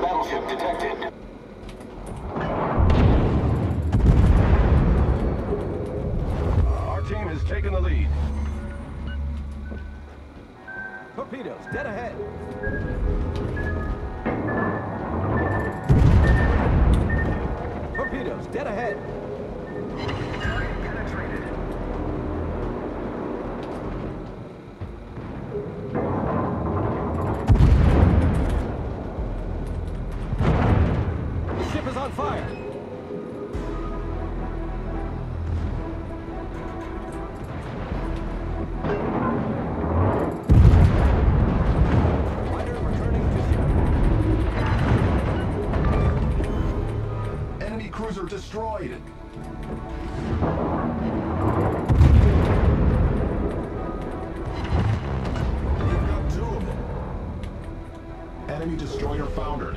battleship detected. Our team has taken the lead. Torpedoes, dead ahead. Torpedoes, dead ahead. On fire. Enemy cruiser destroyed. Enemy destroyer foundered.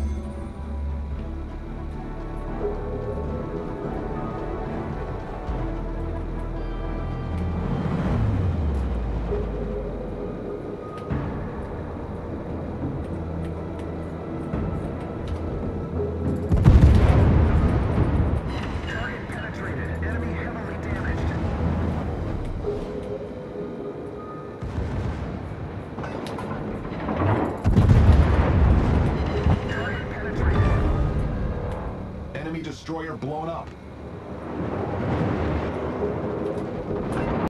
Enemy destroyer blown up.